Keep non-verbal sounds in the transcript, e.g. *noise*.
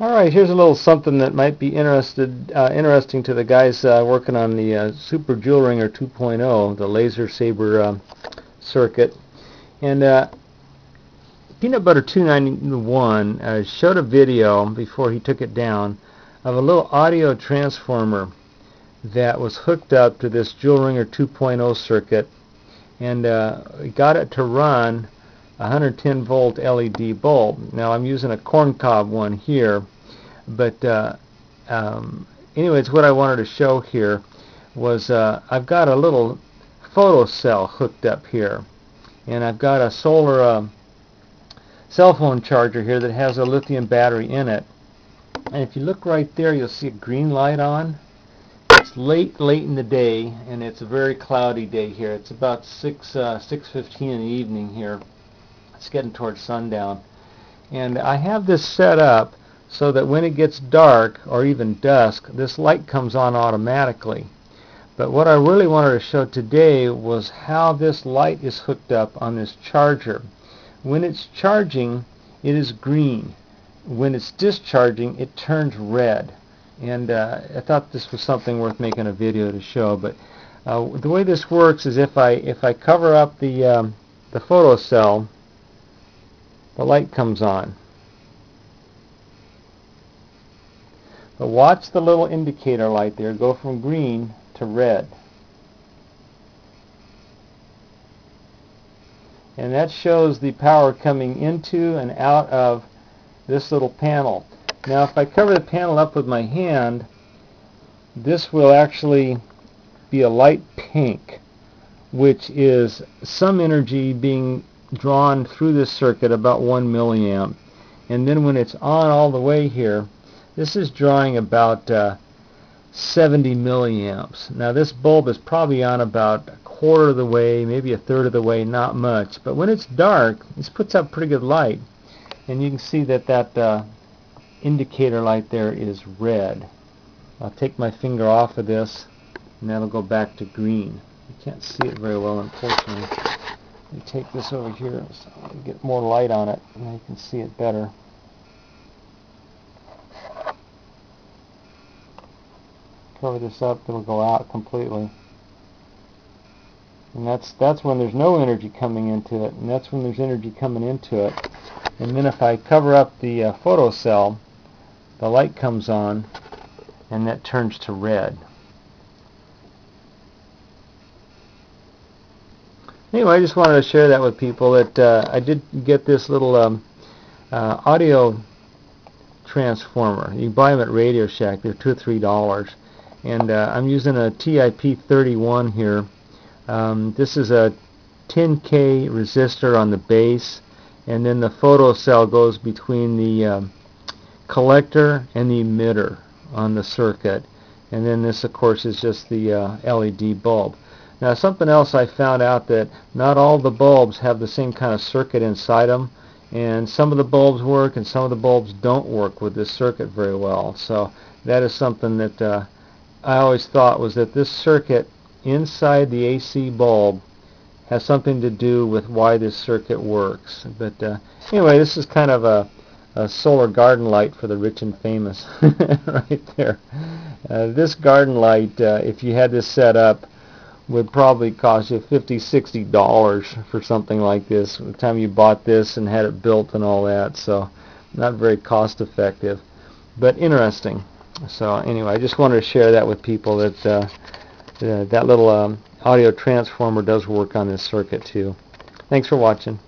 All right, here's a little something that might be interested, uh, interesting to the guys uh, working on the uh, Super Joule Ringer 2.0, the Lasersaber um, circuit. And uh, Peanutbutter 291 uh, showed a video before he took it down of a little audio transformer that was hooked up to this Joule Ringer 2.0 circuit and uh, got it to run 110 volt LED bulb. Now I'm using a corncob one here, but uh, um, anyways, what I wanted to show here was uh, I've got a little photo cell hooked up here, and I've got a solar uh, cell phone charger here that has a lithium battery in it. And if you look right there, you'll see a green light on. It's late, late in the day, and it's a very cloudy day here. It's about 6, uh, 6.15 in the evening here. It's getting towards sundown. And I have this set up so that when it gets dark or even dusk, this light comes on automatically. But what I really wanted to show today was how this light is hooked up on this charger. When it's charging, it is green. When it's discharging, it turns red. And uh, I thought this was something worth making a video to show. But uh, the way this works is if I if I cover up the um, the photo cell the light comes on. But watch the little indicator light there go from green to red. And that shows the power coming into and out of this little panel. Now if I cover the panel up with my hand, this will actually be a light pink, which is some energy being drawn through this circuit about 1 milliamp. And then when it's on all the way here, this is drawing about uh, 70 milliamps. Now this bulb is probably on about a quarter of the way, maybe a third of the way, not much. But when it's dark, this puts out pretty good light. And you can see that that uh, indicator light there is red. I'll take my finger off of this and that'll go back to green. You can't see it very well unfortunately take this over here so get more light on it and you can see it better. Cover this up, it'll go out completely. And that's that's when there's no energy coming into it, and that's when there's energy coming into it. And then if I cover up the uh, photo cell, the light comes on, and that turns to red. Anyway, I just wanted to share that with people that uh, I did get this little um, uh, audio transformer. You buy them at Radio Shack. They're two or three dollars. And uh, I'm using a TIP31 here. Um, this is a 10K resistor on the base, and then the photo cell goes between the um, collector and the emitter on the circuit. And then this, of course, is just the uh, LED bulb. Now something else I found out that not all the bulbs have the same kind of circuit inside them and some of the bulbs work and some of the bulbs don't work with this circuit very well. So that is something that uh, I always thought was that this circuit inside the AC bulb has something to do with why this circuit works. But uh, anyway, this is kind of a, a, solar garden light for the rich and famous *laughs* right there. Uh, this garden light, uh, if you had this set up, would probably cost you 50 60 dollars for something like this the time you bought this and had it built and all that so not very cost effective but interesting. So anyway I just wanted to share that with people that uh, that little um, audio transformer does work on this circuit too. Thanks for watching